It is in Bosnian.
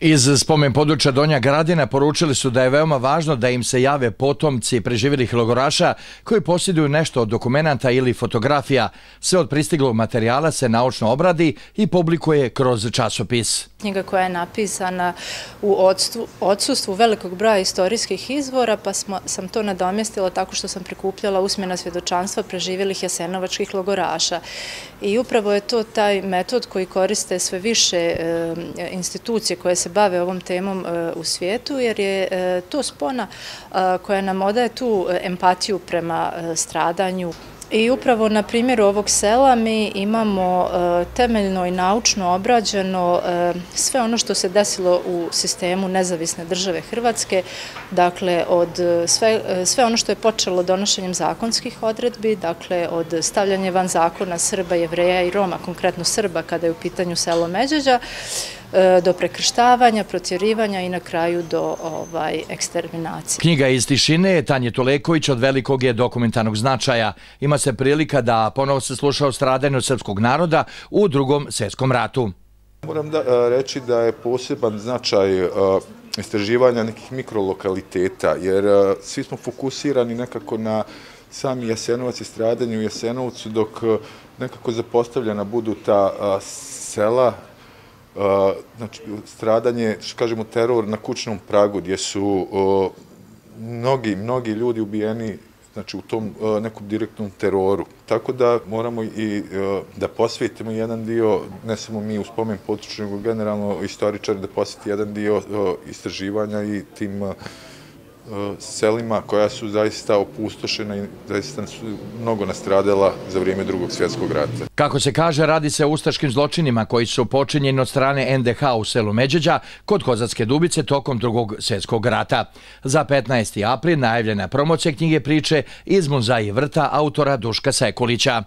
Iz spomen područja Donja Gradina poručili su da je veoma važno da im se jave potomci preživjelih logoraša koji posjeduju nešto od dokumenta ili fotografija. Sve od pristiglog materijala se naučno obradi i publikuje kroz časopis. Knjiga koja je napisana u odsustvu velikog broja istorijskih izvora, pa sam to nadomjestila tako što sam prikupljala usmjena svjedočanstva preživjelih jasenovačkih logoraša. I upravo je to taj metod koji koriste sve više eh, institucije koje se bave ovom temom e, u svijetu, jer je e, to spona koja nam odaje tu empatiju prema stradanju. I upravo na primjeru ovog sela mi imamo e, temeljno i naučno obrađeno e, sve ono što se desilo u sistemu nezavisne države Hrvatske, dakle od e, sve sve ono što je počelo donošenjem zakonskih odredbi, dakle od stavljanja van zakona Srba, Jevreja i Roma, konkretno Srba kada je u pitanju selo Međeđa, do prekrštavanja, protjerivanja i na kraju do ovaj, eksterminacije. Knjiga iz Tišine je Tanje Tuleković od velikog je dokumentarnog značaja. Ima se prilika da ponovo se sluša o stradanju srpskog naroda u drugom svjetskom ratu. Moram da, e, reći da je poseban značaj e, istraživanja nekih mikrolokaliteta, jer svi smo fokusirani nekako na sami Jasenovac i stradanje u Jasenovcu, dok nekako zapostavljena budu ta sela, znači, stradanje, što kažemo, teror na kućnom pragu, gdje su mnogi, mnogi ljudi ubijeni znači u tom nekom direktnom teroru. Tako da moramo i da posvetimo jedan dio, ne samo mi u spomen potučnog, generalno istoričari da posveti jedan dio istraživanja i tim Eh, selima koja su zaista opustošena i zaista su mnogo nastradala za vrijeme drugog svjetskog rata. Kako se kaže, radi se o ustaškim zločinima koji su počinjeni od strane NDH u selu Međeđa kod Kozatske dubice tokom drugog svjetskog rata. Za 15. april najavljena promocija knjige priče iz Munzaji vrta autora Duška Sekulića.